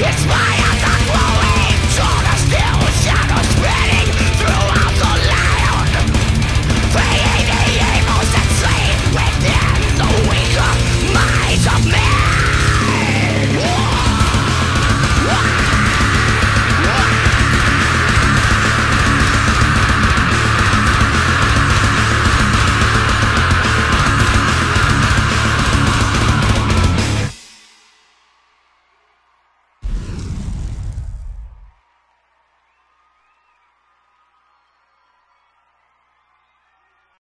It's my